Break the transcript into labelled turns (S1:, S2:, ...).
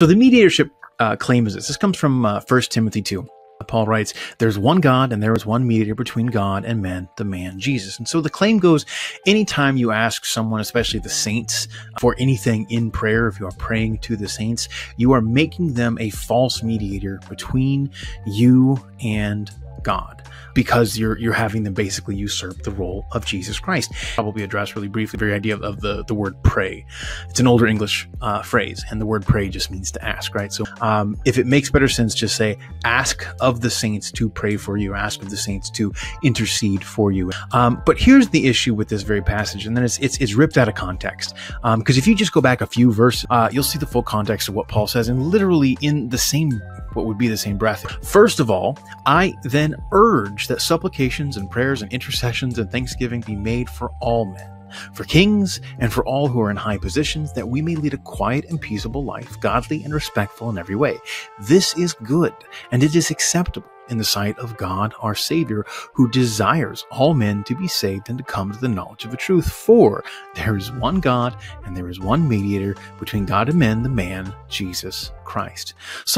S1: So the mediatorship uh, claim is this. This comes from uh, 1 Timothy 2. Paul writes, There's one God and there is one mediator between God and men, the man Jesus. And so the claim goes anytime you ask someone, especially the saints, for anything in prayer, if you are praying to the saints, you are making them a false mediator between you and God because you're you're having them basically usurp the role of Jesus Christ. Probably address really briefly the very idea of, of the the word pray. It's an older English uh, phrase, and the word pray just means to ask, right? So um, if it makes better sense, just say ask of the saints to pray for you, ask of the saints to intercede for you. Um, but here's the issue with this very passage, and then it's it's, it's ripped out of context because um, if you just go back a few verses, uh, you'll see the full context of what Paul says, and literally in the same what would be the same breath. First of all, I then urge that supplications and prayers and intercessions and thanksgiving be made for all men for kings and for all who are in high positions, that we may lead a quiet and peaceable life, godly and respectful in every way. This is good, and it is acceptable in the sight of God our Savior, who desires all men to be saved and to come to the knowledge of the truth. For there is one God, and there is one mediator between God and men, the man, Jesus Christ. So